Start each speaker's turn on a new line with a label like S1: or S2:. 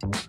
S1: Bye.